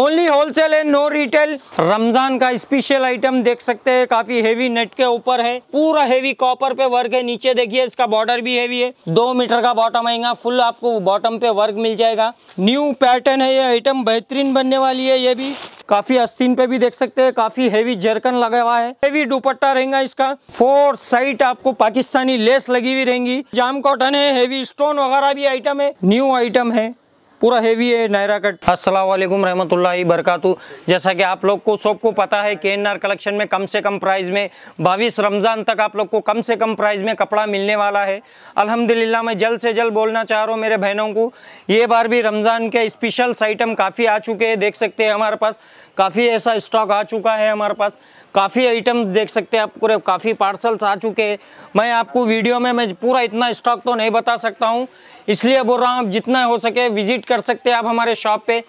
Only wholesale and no retail. Ramzan का special item देख सकते हैं, काफ़ी हेवी नेट के ऊपर है। पूरा हेवी कॉपर पे वर्क है, नीचे देखिए, इसका बॉर्डर भी हेवी है। दो मीटर का बॉटम आएगा फुल आपको बॉटम पे वर्क मिल जाएगा। न्यू पैटर्न है ये आइटम बेहतरीन बनने वाली है ये भी। काफ़ी अस्तीन पे भी देख सकते हैं, काफ़ी हेवी जरकन लगा हुआ है। हेवी दुपट्टा रहेगा इसका। फोर साइड आपको पाकिस्तानी लेस लगी हुई रहेंगी। जाम कॉटन है हेवी स्टोन वगैरह भी आइटम है। न्यू आइटम है। पूरा हेवी है, नायरा कट वालेकुम, रहमतुल्लाहि बरकातु जैसा कि आप लोग को सबको पता है के कलेक्शन में कम से कम प्राइस में बाईस रमज़ान तक आप लोग को कम से कम प्राइस में कपड़ा मिलने वाला है। अल्हम्दुलिल्लाह, मैं जल्द से जल्द बोलना चाह रहा हूँ मेरे बहनों को, ये बार भी रमज़ान के स्पेशल्स आइटम काफ़ी आ चुके हैं, देख सकते हैं हमारे पास। काफ़ी ऐसा स्टॉक आ चुका है हमारे पास। काफ़ी आइटम्स देख सकते हैं आप पूरे, काफ़ी पार्सल्स आ चुके हैं। मैं आपको वीडियो में, मैं पूरा इतना स्टॉक तो नहीं बता सकता हूँ, इसलिए बोल रहा हूँ, आप जितना हो सके विज़िट कर सकते हैं आप हमारे शॉप पे।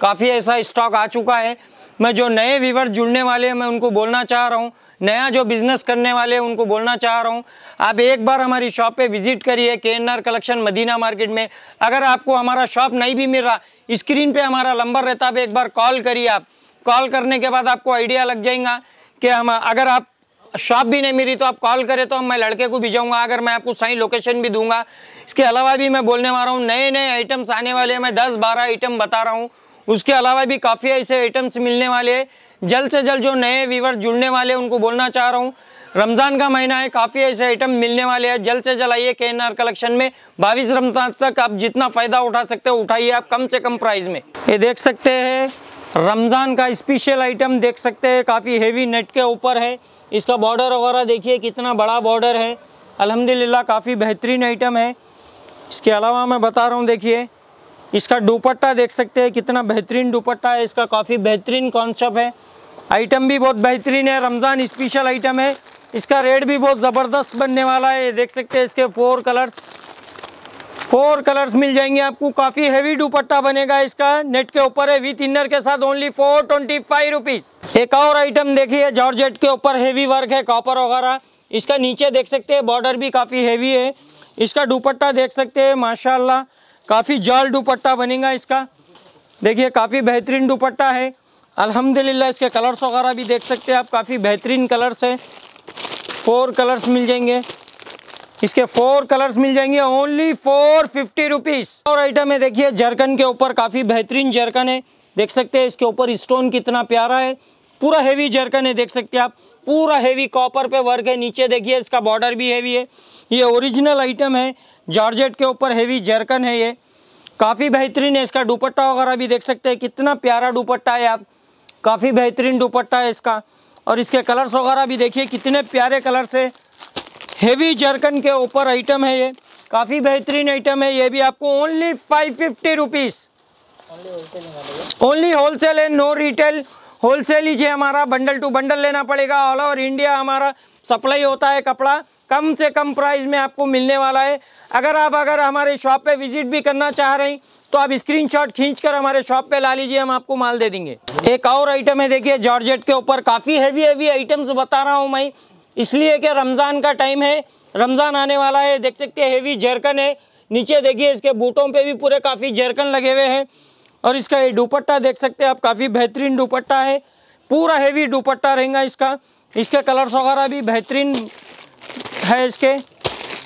काफ़ी ऐसा स्टॉक आ चुका है। मैं जो नए व्यूवर जुड़ने वाले हैं, मैं उनको बोलना चाह रहा हूँ। नया जो बिज़नेस करने वाले हैं, उनको बोलना चाह रहा हूँ। आप एक बार हमारी शॉप पे विज़िट करिए के कलेक्शन मदीना मार्केट में। अगर आपको हमारा शॉप नहीं भी मिल रहा स्क्रीन पे हमारा नंबर रहता है एक बार कॉल करिए आप। कॉल करने के बाद आपको आइडिया लग जाएगा कि हम, अगर आप शॉप भी नहीं मिली तो आप कॉल करें तो मैं लड़के को भिजाऊँगा अगर मैं आपको सही लोकेशन भी दूँगा। इसके अलावा भी मैं बोलने वाला हूँ नए नए आइटम्स आने वाले हैं, मैं दस बारह आइटम बता रहा हूँ। उसके अलावा भी काफ़ी ऐसे आइटम्स मिलने वाले हैं। जल्द से जल्द जो नए व्यूवर जुड़ने वाले हैं, उनको बोलना चाह रहा हूँ। रमज़ान का महीना है, काफ़ी ऐसे आइटम मिलने वाले हैं। जल्द से जल्द आइए के एन आर कलेक्शन में। बाईस रमज़ान तक आप जितना फ़ायदा उठा सकते हो, उठाइए आप कम से कम प्राइस में। ये देख सकते हैं रमज़ान का स्पेशल आइटम देख सकते हैं, काफ़ी हेवी नेट के ऊपर है। इसका बॉर्डर वगैरह देखिए, कितना बड़ा बॉर्डर है। अल्हम्दुलिल्लाह, काफ़ी बेहतरीन आइटम है। इसके अलावा मैं बता रहा हूँ, देखिए, इसका दुपट्टा देख सकते हैं, कितना बेहतरीन दुपट्टा है। इसका काफ़ी बेहतरीन कॉन्सेप्ट है। आइटम भी बहुत बेहतरीन है, रमज़ान स्पेशल आइटम है। इसका रेट भी बहुत ज़बरदस्त बनने वाला है। देख सकते हैं, इसके फोर कलर्स फोर कलर्स मिल जाएँगे आपको। काफ़ी हेवी दुपट्टा बनेगा इसका। नेट के ऊपर है विथ इनर के साथ only four twenty five rupees एक और आइटम देखिए जॉर्जेट के ऊपर हेवी वर्क है कॉपर वगैरह। इसका नीचे देख सकते हैं बॉर्डर भी काफ़ी हेवी है। इसका दुपट्टा देख सकते हैं, माशाल्लाह। काफ़ी जॉल दुपट्टा बनेगा इसका। देखिए, काफ़ी बेहतरीन दुपट्टा है। अल्हम्दुलिल्लाह, इसके कलर्स वगैरह भी देख सकते हैं आप। काफ़ी बेहतरीन कलर्स है। फोर कलर्स मिल जाएँगे। इसके फोर कलर्स मिल जाएँगे। ओनली फोर फिफ्टी रुपीज़ और आइटम है देखिए जरकन के ऊपर काफ़ी बेहतरीन जरकन है। देख सकते हैं, इसके ऊपर स्टोन कितना प्यारा है। पूरा हेवी जरकन है, देख सकते हैं आप। पूरा हेवी कॉपर पे वर्क है। नीचे देखिए, इसका बॉर्डर भी हेवी है। ये ओरिजिनल आइटम है। जॉर्जेट के ऊपर हेवी जरकन है ये। काफ़ी बेहतरीन है इसका दुपट्टा वगैरह भी देख सकते हैं। कितना प्यारा दुपट्टा है आप। काफ़ी बेहतरीन दुपट्टा है इसका। और इसके कलर्स वगैरह भी देखिए, कितने प्यारे कलर्स है। हेवी जर्कन के ऊपर आइटम है ये। काफ़ी बेहतरीन आइटम है, ये भी आपको only five fifty rupees only wholesale and no retail wholesale ही हमारा बंडल टू बंडल लेना पड़ेगा। ऑल ओवर इंडिया हमारा सप्लाई होता है कपड़ा। कम से कम प्राइस में आपको मिलने वाला है। अगर आप, अगर हमारे शॉप पे विज़िट भी करना चाह रहे हैं तो आप स्क्रीनशॉट खींचकर हमारे शॉप पे ला लीजिए, हम आपको माल दे देंगे। एक और आइटम है, देखिए जॉर्जेट के ऊपर काफ़ी हैवी हैवी आइटम्स बता रहा हूँ मैं। इसलिए कि रमज़ान का टाइम है, रमज़ान आने वाला है, देख सकते हैं हेवी जरकन है, नीचे देखिए इसके बूटों पे भी पूरे काफ़ी जरकन लगे हुए हैं, और इसका ये दुपट्टा देख सकते हैं आप, काफ़ी बेहतरीन दुपट्टा है, पूरा हेवी दुपट्टा रहेगा इसका, इसके कलर्स वगैरह भी बेहतरीन है इसके,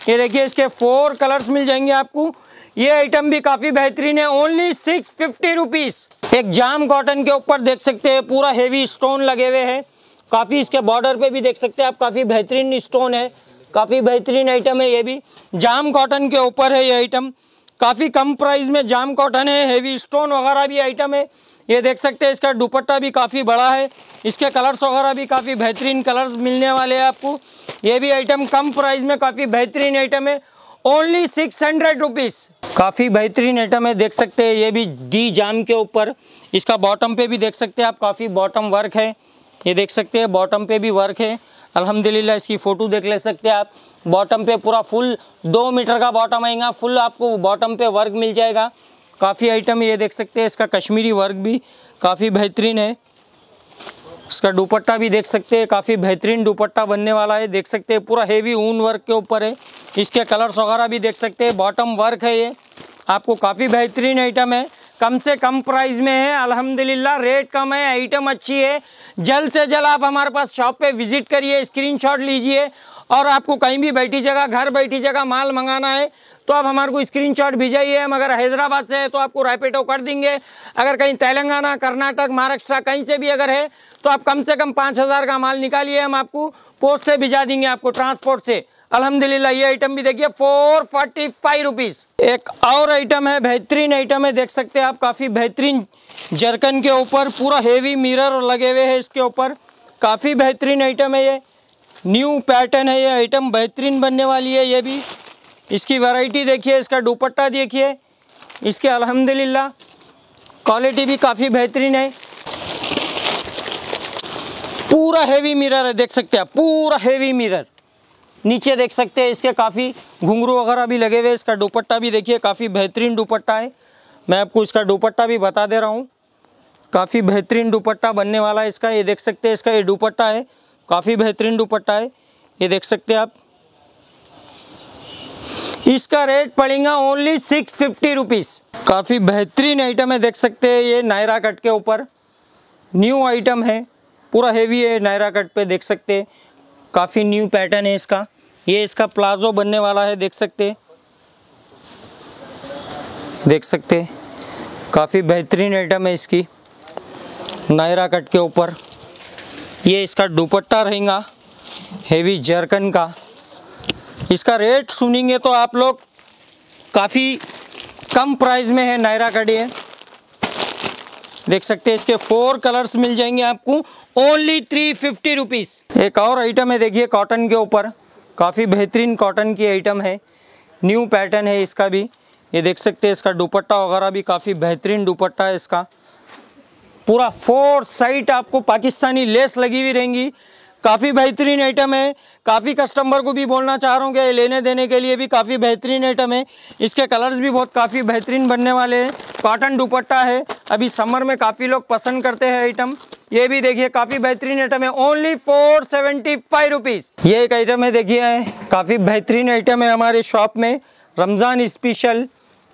ये देखिए इसके फोर कलर्स मिल जाएँगे आपको, ये आइटम भी काफ़ी बेहतरीन है ओनली सिक्स फिफ्टी रुपीज़ एक जाम कॉटन के ऊपर देख सकते हैं, पूरा हेवी स्टोन लगे हुए हैं काफ़ी इसके बॉर्डर पे भी देख सकते हैं आप, काफ़ी बेहतरीन स्टोन है, काफ़ी बेहतरीन आइटम है ये भी। जाम कॉटन के ऊपर है ये आइटम काफ़ी कम प्राइस में जाम कॉटन है हेवी स्टोन वगैरह भी आइटम है। ये देख सकते हैं इसका दुपट्टा भी काफ़ी बड़ा है। इसके कलर्स वगैरह भी काफ़ी बेहतरीन कलर्स मिलने वाले हैं आपको। ये भी आइटम कम प्राइस में काफ़ी बेहतरीन आइटम है। ओनली सिक्स हंड्रेड रुपीज़ काफ़ी बेहतरीन आइटम है, देख सकते हैं ये भी डी जाम के ऊपर। इसका बॉटम पे भी देख सकते हैं आप, काफ़ी बॉटम वर्क है। ये देख सकते हैं बॉटम पे भी वर्क है। अल्हम्दुलिल्लाह, इसकी फ़ोटो देख ले सकते हैं आप। बॉटम पे पूरा फुल दो मीटर का बॉटम आएगा फुल आपको बॉटम पे वर्क मिल जाएगा। काफ़ी आइटम ये देख सकते हैं, इसका कश्मीरी वर्क भी काफ़ी बेहतरीन है। इसका दुपट्टा भी देख सकते हैं, काफ़ी बेहतरीन दुपट्टा बनने वाला है। देख सकते हैं, पूरा हेवी ऊन वर्क के ऊपर है। इसके कलर्स वगैरह भी देख सकते हैं बॉटम वर्क है ये। आपको काफ़ी बेहतरीन आइटम है। कम से कम प्राइस में है, अल्हम्दुलिल्लाह रेट कम है आइटम अच्छी है। जल्द से जल्द आप हमारे पास शॉप पे विज़िट करिए स्क्रीनशॉट लीजिए और आपको कहीं भी बैठी जगह, घर बैठी जगह माल मंगाना है तो आप हमारे को स्क्रीनशॉट भेजाइए हम अगर हैदराबाद से है तो आपको रैपिडो कर देंगे। अगर कहीं तेलंगाना, कर्नाटक, महाराष्ट्र, कहीं से भी अगर है तो आप कम से कम पाँच हज़ार का माल निकालिए। हम आपको पोस्ट से भिजा देंगे आपको ट्रांसपोर्ट से। अल्हम्दुलिल्लाह, ये आइटम भी देखिए फोर फोर्टी फाइव रुपीज़ एक और आइटम है, बेहतरीन आइटम है, देख सकते हैं आप, काफ़ी बेहतरीन जरकन के ऊपर, पूरा हेवी मिरर लगे हुए हैं इसके ऊपर। काफ़ी बेहतरीन आइटम है ये। न्यू पैटर्न है, ये आइटम बेहतरीन बनने वाली है, ये भी। इसकी वैरायटी देखिए, इसका दुपट्टा देखिए। इसके अल्हम्दुलिल्लाह क्वालिटी भी काफ़ी बेहतरीन है। पूरा हेवी मिरर है, देख सकते हैं पूरा हेवी मिरर नीचे देख सकते हैं, इसके काफ़ी घुंघरू वगैरह भी लगे हुए इसका दुपट्टा भी देखिए, काफ़ी बेहतरीन दुपट्टा है। मैं आपको इसका दुपट्टा भी बता दे रहा हूँ। काफ़ी बेहतरीन दुपट्टा बनने वाला है इसका, ये देख सकते हैं, इसका ये दुपट्टा है। काफ़ी बेहतरीन दुपट्टा है, ये देख सकते हैं आप। इसका रेट पड़ेगा ओनली सिक्स फिफ्टी रुपीज़ काफ़ी बेहतरीन आइटम है, देख सकते हैं ये नायरा कट के ऊपर। न्यू आइटम है, पूरा हेवी है, नायरा कट पे देख सकते हैं। काफ़ी न्यू पैटर्न है इसका। ये इसका प्लाजो बनने वाला है, देख सकते देख सकते काफ़ी बेहतरीन आइटम है इसकी, नायरा कट के ऊपर। ये इसका दुपट्टा रहेगा हेवी जरकन का। इसका रेट सुनेंगे तो आप लोग काफ़ी कम प्राइस में है नायरा कट ये देख सकते हैं, इसके फोर कलर्स मिल जाएँगे आपको ओनली थ्री फिफ्टी रुपीज़ एक और आइटम है, देखिए कॉटन के ऊपर। काफ़ी बेहतरीन कॉटन की आइटम है। न्यू पैटर्न है इसका भी। ये देख सकते हैं, इसका दुपट्टा वगैरह भी काफ़ी बेहतरीन दुपट्टा है इसका। पूरा फोर साइड आपको पाकिस्तानी लेस लगी हुई रहेंगी। काफ़ी बेहतरीन आइटम है। काफ़ी कस्टमर को भी बोलना चाह रहा हूँ कि लेने देने के लिए भी काफ़ी बेहतरीन आइटम है। इसके कलर्स भी बहुत काफ़ी बेहतरीन बनने वाले हैं। कॉटन दुपट्टा है। अभी समर में काफ़ी लोग पसंद करते हैं आइटम ये भी देखिए, काफ़ी बेहतरीन आइटम है। Only four seventy five rupees ये एक आइटम है, देखिए, काफ़ी बेहतरीन आइटम है हमारे शॉप में। रमज़ान स्पेशल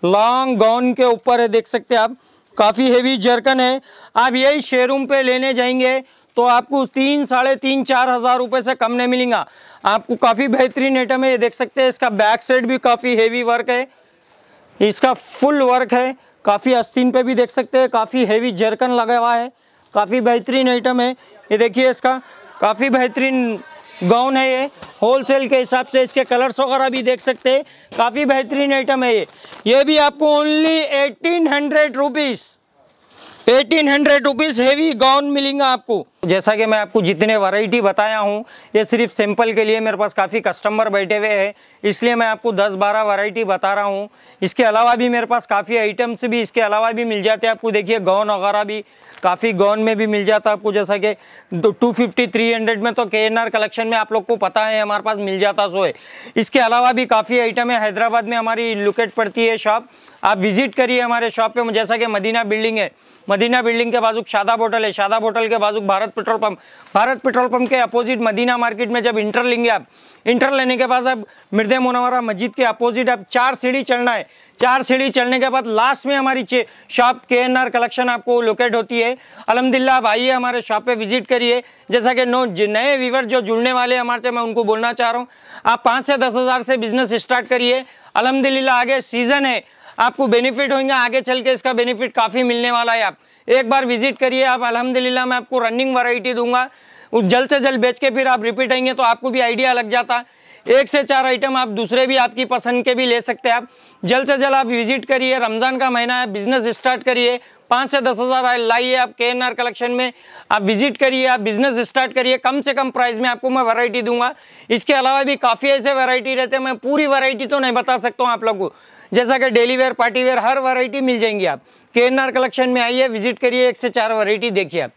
लॉन्ग गाउन के ऊपर है, देख सकते आप। काफ़ी हेवी जर्कन है। आप यही शेरूम पे लेने जाएँगे तो आपको तीन, साढ़े तीन, चार हज़ार रुपये से कम नहीं मिलेगा। आपको काफ़ी बेहतरीन आइटम है, ये देख सकते हैं। इसका बैक साइड भी काफ़ी हेवी वर्क है। इसका फुल वर्क है। काफ़ी आस्तीन पे भी देख सकते हैं, काफ़ी हेवी जर्कन लगा हुआ है। काफ़ी बेहतरीन आइटम है। ये देखिए इसका, काफ़ी बेहतरीन गाउन है ये। होलसेल के हिसाब से इसके कलर्स वगैरह भी देख सकते हैं। काफ़ी बेहतरीन आइटम है ये। ये भी आपको only eighteen hundred rupees eighteen hundred rupees heavy gown मिलेंगे आपको। जैसा कि मैं आपको जितने वैरायटी बताया हूँ, ये सिर्फ़ सैंपल के लिए मेरे पास काफ़ी कस्टमर बैठे हुए हैं। इसलिए मैं आपको 10-12 वैरायटी बता रहा हूँ। इसके अलावा भी मेरे पास काफ़ी आइटम्स भी, इसके अलावा भी मिल जाते हैं आपको। देखिए गौन वगैरह भी, काफ़ी गौन में भी मिल जाता है आपको। जैसा कि टू फिफ्टी थ्री हंड्रेड में तो के एन आर कलेक्शन में आप लोग को पता है, हमारे पास मिल जाता सो है इसके अलावा भी काफ़ी आइटम है। हैदराबाद में हमारी लोकेट पड़ती है शॉप आप विज़िट करिए हमारे शॉप पर जैसा कि मदीना बिल्डिंग है मदीना बिल्डिंग के बाजू शादा होटल है। शादा होटल के बाजू Bharat petrol pump. Bharat petrol pump के अपोजिट मदीना मार्केट में जब इंटर लेंगे आप इंटर लेने के बाद अब मृदय मुनवरा मस्जिद के अपोजिट अब चार सीढ़ी चढ़ना है। चार सीढ़ी चढ़ने के बाद लास्ट में हमारी शॉप के एन आर कलेक्शन आपको लोकेट होती है। अलहमदिल्ला आप आइए हमारे शॉप पे विज़िट करिए। जैसा कि नो नए वीवर जो जुड़ने वाले हमारे से, मैं उनको बोलना चाह रहा हूँ। आप पाँच से दस हज़ार से बिज़नेस स्टार्ट करिए। अलहमदिल्ला आगे सीज़न है। आपको बेनिफिट होंगे, आगे चल के इसका बेनिफिट काफ़ी मिलने वाला है आप। एक बार विज़िट करिए आप अलहमदिल्ला मैं आपको रनिंग वैरायटी दूँगा। उस जल्द से जल्द बेच के फिर आप रिपीट आएँगे तो आपको भी आइडिया लग जाता। एक से चार आइटम आप दूसरे भी आपकी पसंद के भी ले सकते हैं आप। जल्द से जल्द आप विज़िट करिए, रमज़ान का महीना है बिज़नेस स्टार्ट करिए। पाँच से दस हज़ार लाइए आप के एन आर कलेक्शन में। आप विज़िट करिए, आप बिज़नेस स्टार्ट करिए। कम से कम प्राइस में आपको मैं वैरायटी दूँगा। इसके अलावा भी काफ़ी ऐसे वैरायटी रहते हैं, मैं पूरी वैरायटी तो नहीं बता सकता हूँ आप लोग को। जैसा कि डेली वेयर पार्टी वेयर हर वैरायटी मिल जाएँगी आप। के एन आर कलेक्शन में आइए विज़िट करिए, एक से चार वैरायटी देखिए आप।